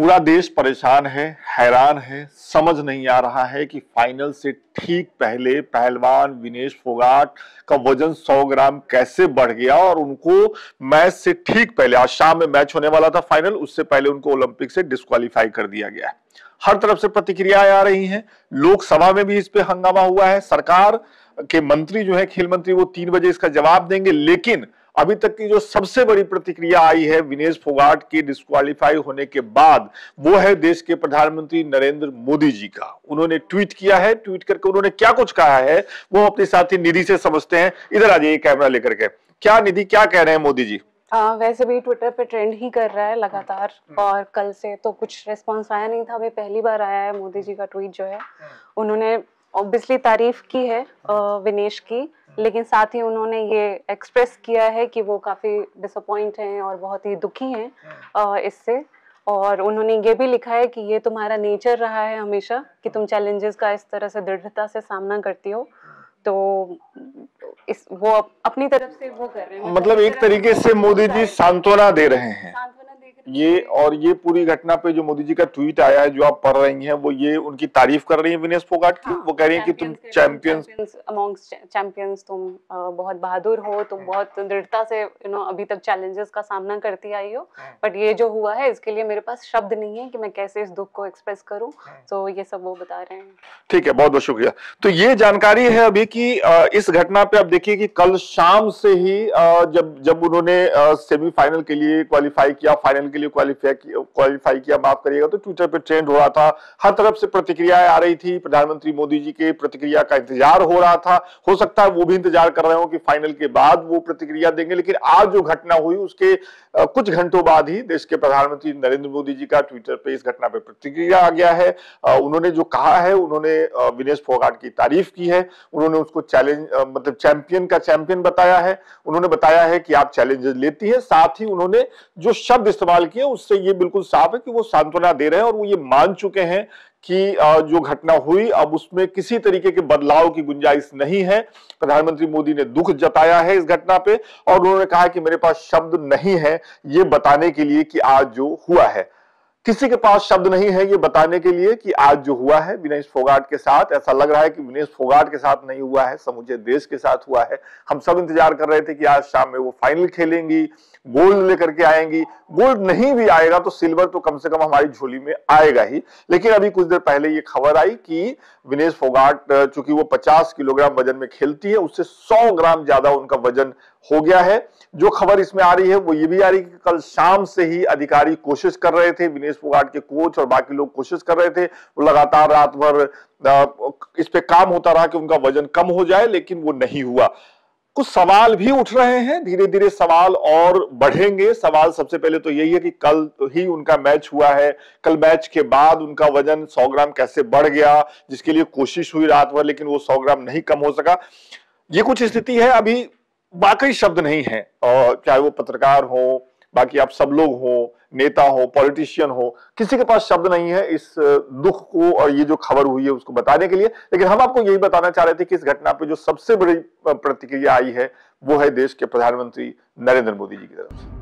पूरा देश परेशान है, हैरान है, समझ नहीं आ रहा है कि फाइनल से ठीक पहले पहलवान विनेश फोगाट का वज़न 100 ग्राम कैसे बढ़ गया और उनको मैच से ठीक पहले, आज शाम में मैच होने वाला था फाइनल, उससे पहले उनको ओलंपिक से डिस्कालीफाई कर दिया गया है। हर तरफ़ से प्रतिक्रियाएँ आ रही हैं, लोकसभा में भी इस पे हंगामा हुआ है, सरकार के मंत्री जो है, खेल मंत्री, वो तीन बजे इसका जवाब देंगे, लेकिन अभी तक की जो सबसे बड़ी प्रतिक्रिया आई है विनेश फोगाट के डिस्कालीफाई होने के बाद वो है देश के प्रधानमंत्री नरेंद्र मोदी जी का। उन्होंने ट्वीट किया है ट्वीट करके उन्होंने क्या कुछ कहा है वो अपने साथी निधि से समझते हैं। इधर आ जाइए कैमरा लेकर के। क्या निधि क्या कह रहे हैं मोदी जी? आ, वैसे भी ट्विटर पे ट्रेंड ही कर रहा है लगातार और कल से तो कुछ रिस्पांस आया नहीं था। अभी पहली बार आया है मोदी जी का ट्वीट जो है। उन्होंने ऑब्वियसली तारीफ़ की है विनेश की। लेकिन साथ ही उन्होंने ये एक्सप्रेस किया है कि वो काफ़ी डिसअपॉइंट हैं और बहुत ही दुखी हैं इससे। और उन्होंने ये भी लिखा है कि ये तुम्हारा नेचर रहा है हमेशा कि तुम चैलेंजेस का इस तरह से दृढ़ता से सामना करती हो। तो इस वो अपनी तरफ़ से वो कर रहे हैं। मतलब एक तरीके से मोदी जी सांत्वना दे रहे हैं। ये और ये पूरी घटना पे जो मोदी जी का ट्वीट आया है जो आप पढ़ रही हैं वो ये उनकी तारीफ़ कर रही है विनेश फोगाट की? हाँ, वो कह रही है कि तुम चैंपियंस अमॉन्ग्स चैंपियंस तुम बहुत बहादुर हो तुम बहुत दृढ़ता से यू नो अभी तक चैलेंजेस का सामना करती आई हो। बट हाँ। ये जो हुआ है इसके लिए मेरे पास शब्द नहीं है कि मैं कैसे इस दुख को एक्सप्रेस करूँ। तो ये सब वो बता रहे हैं। ठीक है बहुत बहुत शुक्रिया। तो ये जानकारी है अभी की इस घटना पे आप देखिए कि कल शाम से ही जब जब उन्होंने सेमीफाइनल के लिए क्वालिफाई किया फाइनल के लिए क्वालिफाई किया माफ़ करिएगा। तो ट्विटर पे ट्रेंड हो रहा था। हर तरफ़ से प्रतिक्रियाएँ आ रही थी। प्रधानमंत्री मोदी जी के प्रतिक्रिया का इंतज़ार हो रहा था। हो सकता है वो भी इंतज़ार कर रहे हो कि फाइनल के बाद वो प्रतिक्रिया देंगे। लेकिन आज जो घटना हुई, उसके कुछ घंटों बाद ही देश के प्रधानमंत्री नरेंद्र मोदी जी का ट्विटर पे इस घटना पे प्रतिक्रिया आ गया है। उन्होंने जो कहा है, उन्होंने विनेश फोगाट की तारीफ़ की है। उन्होंने उसको चैलेंज मतलब चैंपियन का चैंपियन बताया है। उन्होंने बताया है कि आप चैलेंजेस लेती है। साथ ही उन्होंने जो शब्द इस्तेमाल किए उससे ये बिल्कुल साफ़ है कि वो सांत्वना दे रहे हैं और वो ये मान चुके हैं कि जो घटना हुई, अब उसमें किसी तरीके के बदलाव की गुंजाइश नहीं है। प्रधानमंत्री मोदी ने दुख जताया है इस घटना पे और उन्होंने कहा कि मेरे पास शब्द नहीं है ये बताने के लिए कि आज जो हुआ है। किसी के पास शब्द नहीं है ये बताने के लिए कि आज जो हुआ है, विनेश फोगाट के साथ, ऐसा लग रहा है कि विनेश फोगाट के साथ नहीं हुआ है, समूचे देश के साथ हुआ है। हम सब इंतज़ार कर रहे थे कि आज शाम में वो फाइनल खेलेंगी गोल्ड लेकर के आएँगी। गोल्ड नहीं भी आएगा तो सिल्वर तो कम से कम हमारी झोली में आएगा ही। लेकिन अभी कुछ देर पहले ये खबर आई कि विनेश फोगाट, चूँकि वो 50 किलोग्राम वज़न में खेलती है, उससे सौ ग्राम ज़्यादा उनका वज़न हो गया है। जो खबर इसमें आ रही है, वो ये भी आ रही है कि कल शाम से ही अधिकारी कोशिश कर रहे थे विनेश फोगाट के कोच और बाकी लोग कोशिश कर रहे थे। वो लगातार रात भर इस पे काम होता रहा कि उनका वज़न कम हो जाए, लेकिन वो नहीं हुआ। कुछ सवाल भी उठ रहे हैं। धीरे धीरे सवाल और बढ़ेंगे। सवाल सबसे पहले तो यही है कि कल ही उनका मैच हुआ है। कल मैच के बाद उनका वज़न 100 ग्राम कैसे बढ़ गया, जिसके लिए कोशिश हुई रात भर, लेकिन वो 100 ग्राम नहीं कम हो सका। ये कुछ स्थिति है। अभी बाकी शब्द नहीं है। और चाहे वो पत्रकार हो बाकी आप सब लोग हो, नेता हो पॉलिटिशियन हो, किसी के पास शब्द नहीं है इस दुख को और ये जो खबर हुई है उसको बताने के लिए। लेकिन हम आपको यही बताना चाह रहे थे कि इस घटना पे जो सबसे बड़ी प्रतिक्रिया आई है, वो है देश के प्रधानमंत्री नरेंद्र मोदी जी की तरफ़ से।